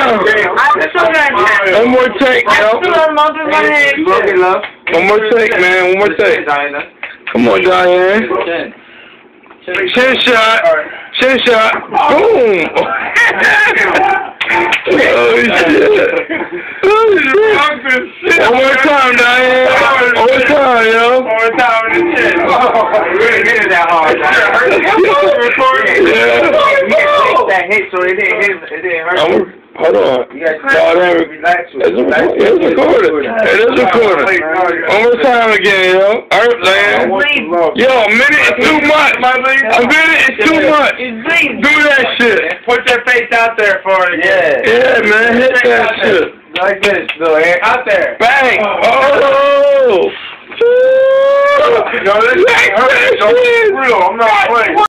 time. I'm still gonna One more take, I'm yo. still gonna head. You broke it, love. One more take, man. One more take. Come on, Diane. Chin. Chin shot. Chin shot. Boom. oh, shit. Oh, shit. One more time, Diane. One more time, yo. One more time in the chin. Oh, we didn't hit it that hard. Yeah. That hit, so it didn't hit. It didn't hurt. Hold on. You gotta No, that- relax with It's it. a- it's recorded. It is recorded. One more time again, yo. Earth land. Yo, a minute is too much. My baby. A minute is too much. Do that shit. Put your face out there for it. Yeah. Yeah, man. Hit that shit. Like this, little. Out there. Bang. Oh. oh. Yo, this Like hurt. that Yo, shit. Real, I'm not playing.